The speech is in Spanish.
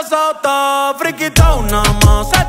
Esa está friquita una más.